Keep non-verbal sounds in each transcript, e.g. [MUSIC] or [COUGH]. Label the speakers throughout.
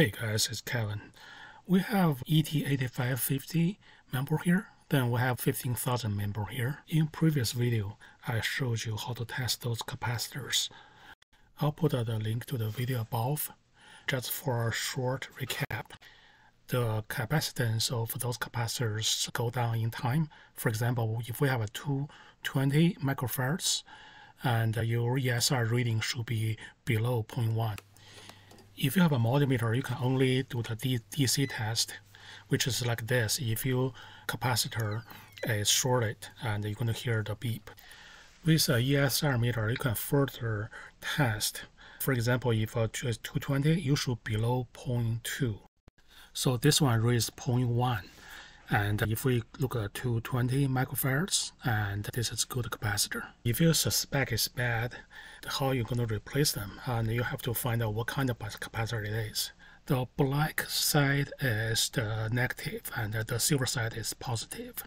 Speaker 1: Hey guys, it's Kevin. We have ET8550 member here. Then we have 15,000 member here. In previous video, I showed you how to test those capacitors. I'll put the link to the video above. Just for a short recap, the capacitance of those capacitors go down in time. For example, if we have a 220 microfarads, and your ESR reading should be below 0.1 if you have a multimeter, you can only do the DC test, which is like this. If your capacitor is shorted and you're going to hear the beep. With a ESR meter, you can further test. For example, if is 220, you should below 0.2. So this one reads 0.1. And if we look at 220 microfarads, and this is good capacitor. If you suspect it's bad, how you're going to replace them? And you have to find out what kind of capacitor it is. The black side is the negative, and the silver side is positive.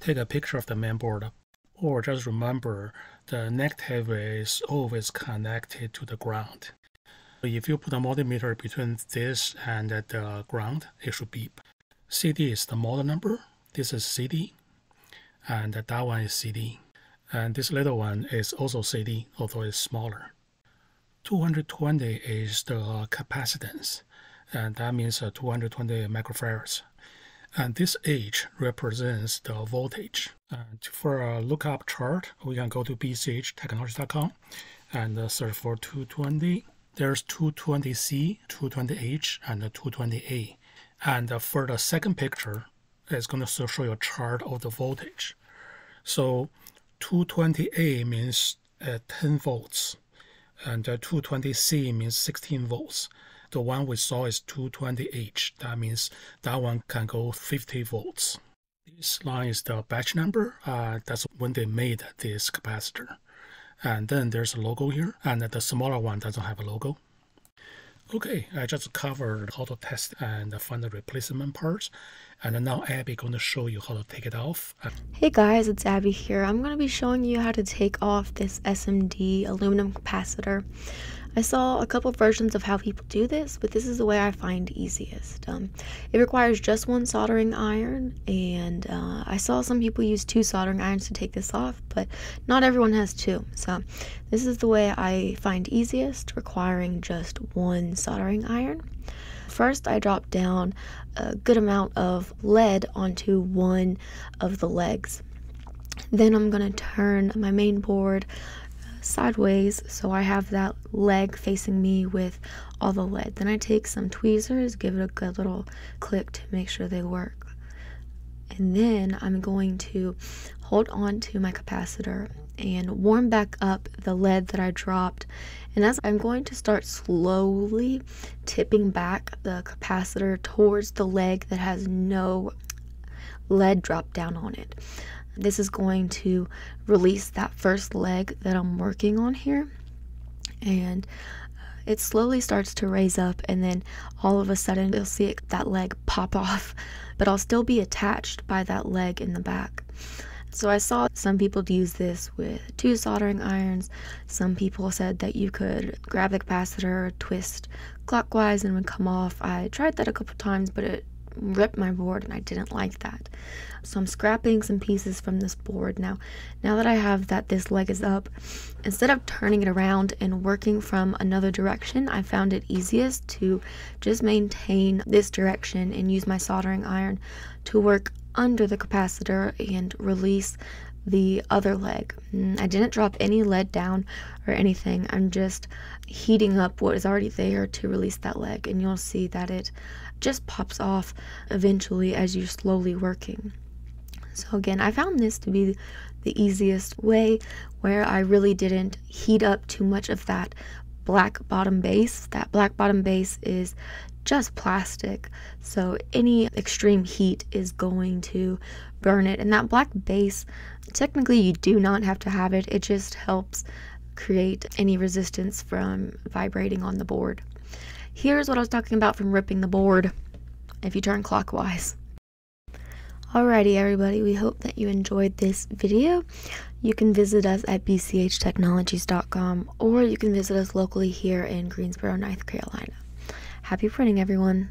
Speaker 1: Take a picture of the mainboard, or just remember the negative is always connected to the ground. If you put a multimeter between this and the ground, it should beep. CD is the model number. This is CD. And that one is CD. And this little one is also CD, although it's smaller. 220 is the capacitance, and that means uh, 220 microfarads. And this H represents the voltage. And for a lookup chart, we can go to bchtechnology.com and uh, search for 220. There's 220C, 220H, and 220A. And for the second picture, it's going to show you a chart of the voltage. So 220A means uh, 10 volts, and uh, 220C means 16 volts. The one we saw is 220H. That means that one can go 50 volts. This line is the batch number. Uh, that's when they made this capacitor. And then there's a logo here, and the smaller one doesn't have a logo. Okay, I just covered how to test and find the replacement parts. And now Abby going to show you how to take it off.
Speaker 2: Hey guys, it's Abby here. I'm going to be showing you how to take off this SMD aluminum capacitor. I saw a couple versions of how people do this, but this is the way I find easiest. Um, it requires just one soldering iron, and uh, I saw some people use two soldering irons to take this off, but not everyone has two. So this is the way I find easiest, requiring just one soldering iron. First, I drop down a good amount of lead onto one of the legs. Then I'm going to turn my main board sideways so I have that leg facing me with all the lead. Then I take some tweezers, give it a good little click to make sure they work. And then I'm going to hold on to my capacitor and warm back up the lead that I dropped. And as I'm going to start slowly tipping back the capacitor towards the leg that has no lead drop down on it. This is going to release that first leg that I'm working on here. And uh, it slowly starts to raise up and then all of a sudden you'll see it, that leg pop [LAUGHS] off. But I'll still be attached by that leg in the back. So I saw some people use this with two soldering irons. Some people said that you could grab the capacitor twist clockwise and would come off. I tried that a couple times but it ripped my board and I didn't like that. So I'm scrapping some pieces from this board now. Now that I have that this leg is up, instead of turning it around and working from another direction, I found it easiest to just maintain this direction and use my soldering iron to work under the capacitor and release the other leg. Mm, I didn't drop any lead down or anything. I'm just heating up what is already there to release that leg and you'll see that it just pops off eventually as you're slowly working. So again, I found this to be the easiest way where I really didn't heat up too much of that black bottom base. That black bottom base is just plastic, so any extreme heat is going to burn it. And that black base, technically you do not have to have it, it just helps create any resistance from vibrating on the board. Here's what I was talking about from ripping the board if you turn clockwise. Alrighty everybody, we hope that you enjoyed this video. You can visit us at bchtechnologies.com or you can visit us locally here in Greensboro, North Carolina. Happy printing, everyone!